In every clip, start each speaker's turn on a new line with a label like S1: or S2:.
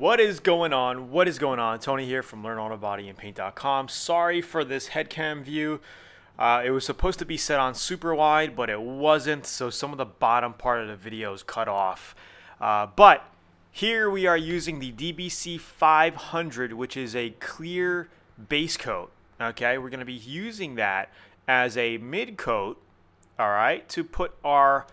S1: What is going on? What is going on? Tony here from LearnAutoBodyAndPaint.com. Sorry for this headcam view. Uh, it was supposed to be set on super wide, but it wasn't, so some of the bottom part of the video is cut off. Uh, but here we are using the DBC 500, which is a clear base coat. Okay, we're going to be using that as a mid coat, all right, to put our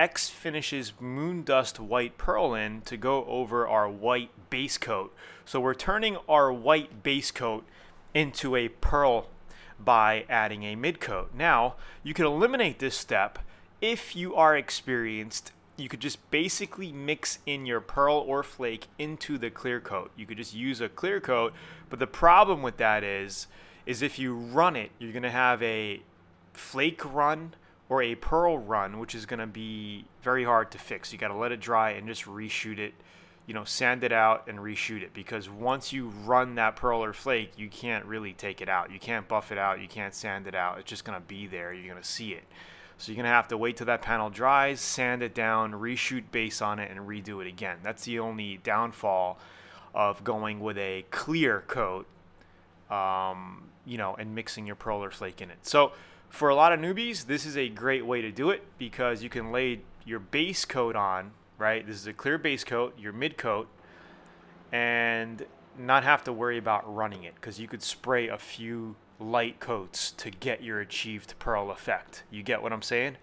S1: X Finishes Moon Dust White Pearl in to go over our white base coat. So we're turning our white base coat into a pearl by adding a mid coat. Now, you can eliminate this step if you are experienced. You could just basically mix in your pearl or flake into the clear coat. You could just use a clear coat, but the problem with that is, is if you run it, you're gonna have a flake run or a pearl run, which is going to be very hard to fix. You got to let it dry and just reshoot it, you know, sand it out and reshoot it because once you run that pearl or flake, you can't really take it out. You can't buff it out. You can't sand it out. It's just going to be there. You're going to see it. So you're going to have to wait till that panel dries, sand it down, reshoot base on it, and redo it again. That's the only downfall of going with a clear coat, um, you know, and mixing your pearl or flake in it. So for a lot of newbies, this is a great way to do it because you can lay your base coat on, right? This is a clear base coat, your mid coat, and not have to worry about running it because you could spray a few light coats to get your achieved pearl effect. You get what I'm saying?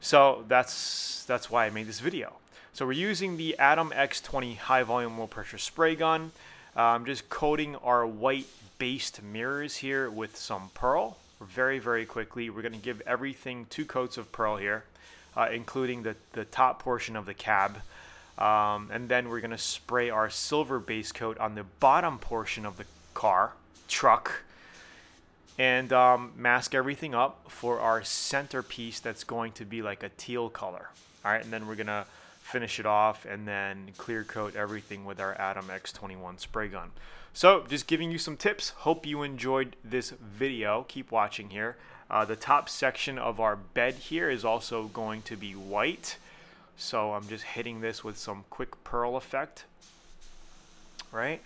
S1: So that's that's why I made this video. So we're using the Atom X20 high volume low pressure spray gun. Uh, I'm just coating our white based mirrors here with some pearl very, very quickly. We're going to give everything two coats of pearl here, uh, including the, the top portion of the cab. Um, and then we're going to spray our silver base coat on the bottom portion of the car, truck, and um, mask everything up for our centerpiece that's going to be like a teal color. All right, and then we're going to finish it off and then clear coat everything with our Atom X21 spray gun. So just giving you some tips. Hope you enjoyed this video. Keep watching here. Uh, the top section of our bed here is also going to be white. So I'm just hitting this with some quick pearl effect. Right?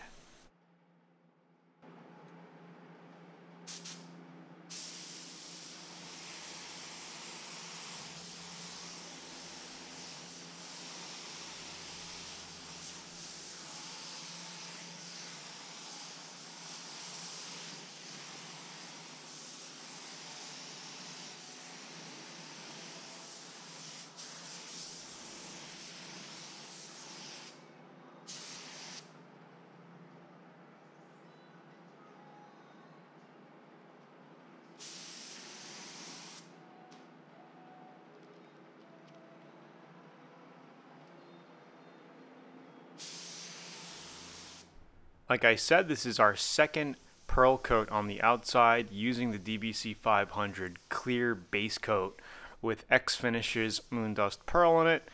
S1: Like I said, this is our second pearl coat on the outside using the DBC 500 clear base coat with X Finishes Moondust Pearl in it.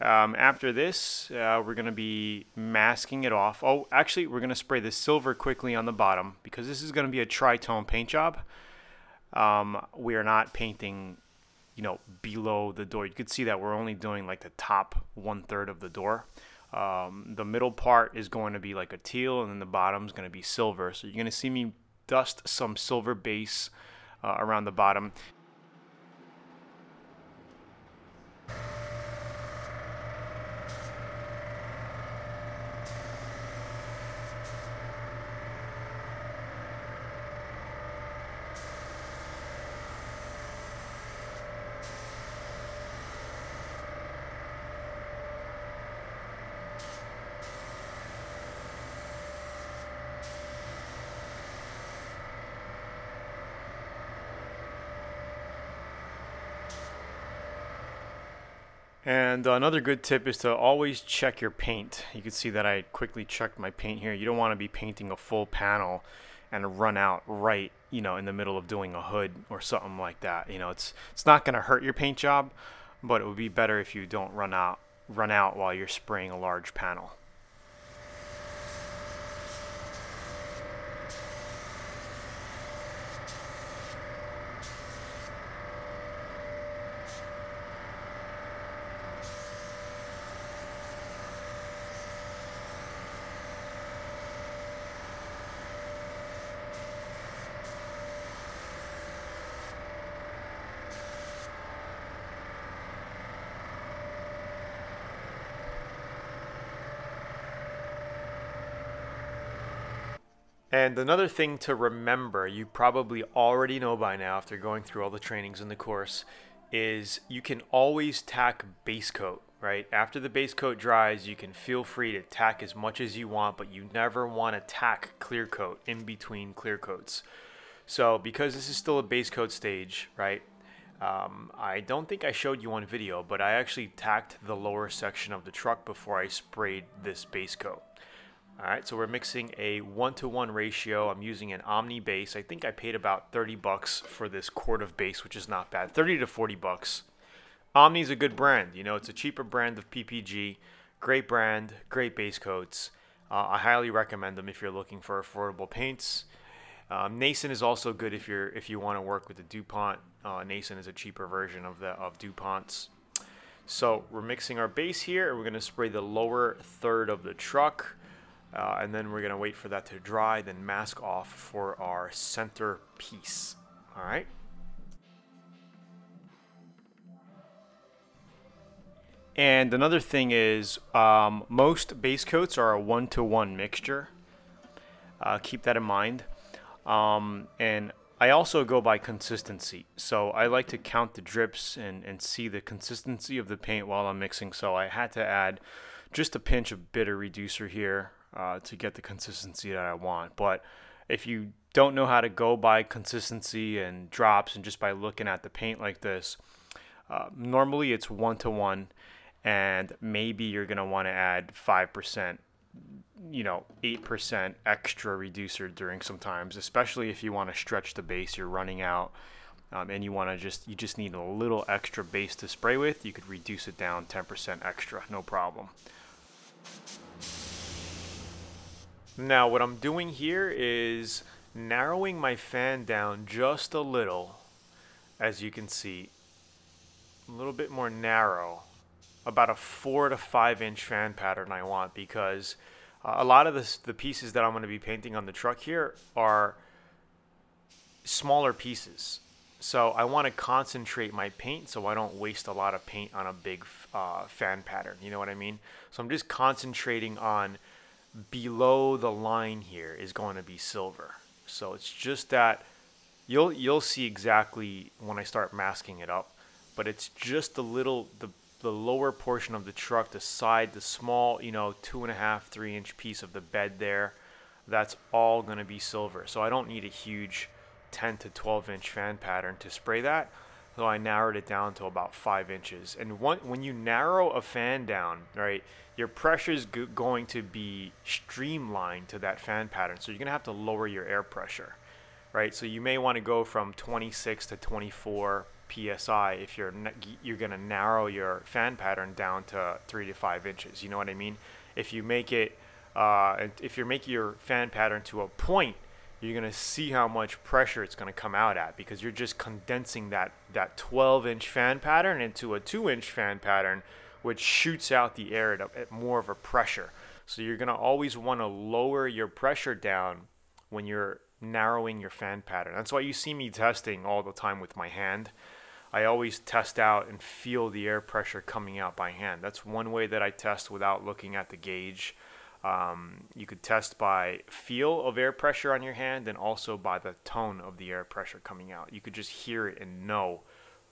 S1: Um, after this, uh, we're going to be masking it off. Oh, actually, we're going to spray the silver quickly on the bottom because this is going to be a tritone paint job. Um, we are not painting, you know, below the door. You could see that we're only doing like the top one third of the door. Um, the middle part is going to be like a teal, and then the bottom is going to be silver. So you're going to see me dust some silver base uh, around the bottom. And another good tip is to always check your paint. You can see that I quickly checked my paint here. You don't want to be painting a full panel and run out right, you know, in the middle of doing a hood or something like that. You know, it's it's not going to hurt your paint job, but it would be better if you don't run out run out while you're spraying a large panel. And another thing to remember, you probably already know by now after going through all the trainings in the course, is you can always tack base coat, right? After the base coat dries, you can feel free to tack as much as you want, but you never want to tack clear coat in between clear coats. So because this is still a base coat stage, right? Um, I don't think I showed you on video, but I actually tacked the lower section of the truck before I sprayed this base coat. All right, so we're mixing a one-to-one -one ratio. I'm using an Omni base. I think I paid about 30 bucks for this quart of base, which is not bad. 30 to 40 bucks. Omni's a good brand. You know, it's a cheaper brand of PPG. Great brand, great base coats. Uh, I highly recommend them if you're looking for affordable paints. Um, Nason is also good if you're if you want to work with the DuPont. Uh, Nason is a cheaper version of the of DuPont's. So we're mixing our base here. We're going to spray the lower third of the truck. Uh, and then we're going to wait for that to dry, then mask off for our center piece. All right. And another thing is um, most base coats are a one-to-one -one mixture. Uh, keep that in mind. Um, and I also go by consistency. So I like to count the drips and, and see the consistency of the paint while I'm mixing. So I had to add just a pinch of bitter reducer here uh, to get the consistency that I want. But if you don't know how to go by consistency and drops and just by looking at the paint like this, uh, normally it's one to one, and maybe you're gonna want to add five percent, you know, eight percent extra reducer during some times, especially if you want to stretch the base. You're running out. Um, and you want to just you just need a little extra base to spray with you could reduce it down 10% extra no problem now what I'm doing here is narrowing my fan down just a little, as you can see, a little bit more narrow, about a four to five inch fan pattern I want because uh, a lot of this, the pieces that I'm going to be painting on the truck here are smaller pieces. So I want to concentrate my paint so I don't waste a lot of paint on a big uh, fan pattern. You know what I mean? So I'm just concentrating on below the line here is going to be silver. So it's just that you'll you'll see exactly when I start masking it up, but it's just the little the the lower portion of the truck, the side, the small, you know, two and a half, three inch piece of the bed there, that's all going to be silver. So I don't need a huge 10 to 12 inch fan pattern to spray that. So I narrowed it down to about five inches. And one, when you narrow a fan down, right, your pressure is going to be streamlined to that fan pattern. So you're going to have to lower your air pressure, right? So you may want to go from 26 to 24 psi if you're you're going to narrow your fan pattern down to three to five inches. You know what I mean? If you make it, uh, if you're making your fan pattern to a point you're going to see how much pressure it's going to come out at because you're just condensing that, that 12 inch fan pattern into a 2 inch fan pattern which shoots out the air at, a, at more of a pressure. So you're going to always want to lower your pressure down when you're narrowing your fan pattern. That's why you see me testing all the time with my hand. I always test out and feel the air pressure coming out by hand. That's one way that I test without looking at the gauge. Um, you could test by feel of air pressure on your hand and also by the tone of the air pressure coming out. You could just hear it and know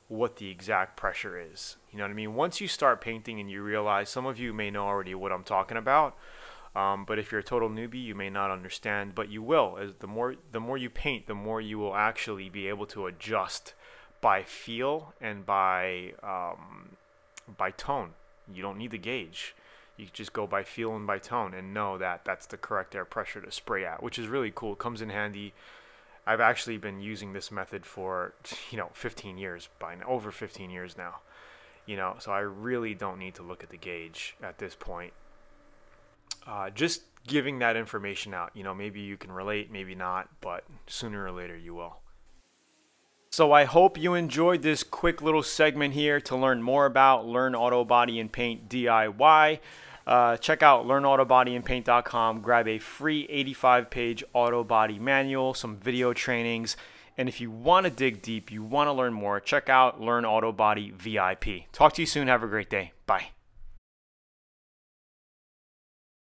S1: what the exact pressure is. You know what I mean? Once you start painting and you realize, some of you may know already what I'm talking about, um, but if you're a total newbie, you may not understand, but you will. As the more the more you paint, the more you will actually be able to adjust by feel and by um, by tone. You don't need the gauge you just go by feel and by tone and know that that's the correct air pressure to spray at, which is really cool. It comes in handy. I've actually been using this method for, you know, 15 years by now, over 15 years now. You know, so I really don't need to look at the gauge at this point. Uh, just giving that information out, you know, maybe you can relate, maybe not, but sooner or later you will. So I hope you enjoyed this quick little segment here to learn more about Learn Auto Body and Paint DIY. Uh, check out learnautobodyandpaint.com. Grab a free 85 page auto body manual, some video trainings. And if you want to dig deep, you want to learn more, check out Learn Auto Body VIP. Talk to you soon. Have a great day. Bye.